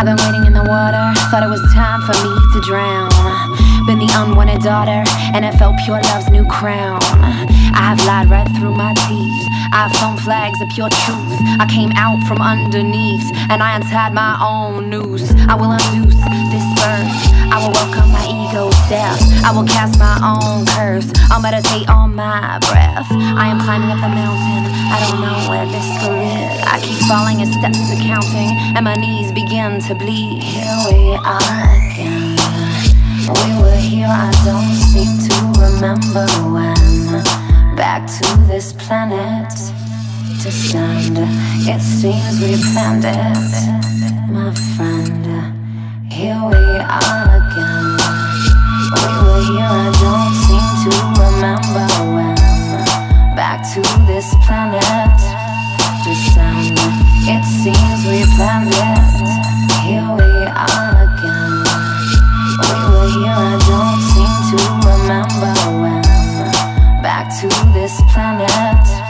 I've been waiting in the water, thought it was time for me to drown. Been the unwanted daughter, and I felt pure love's new crown. I have lied right through my teeth. I've flown flags of pure truth. I came out from underneath, and I untied my own noose. I will unloose this birth. I will welcome my ego's death. I will cast my own curse. I'll meditate on my breath. I am climbing up the mountain. I don't know where this is. I keep falling in steps to counting, and my knees begin to bleed. Here we are again. We were here, I don't seem to remember when. Back to this planet to send. It seems we planned it, my friend. Here we are here I don't seem to remember when. Back to this planet December It seems we found it Here we are again. We were here, I don't seem to remember when. Back to this planet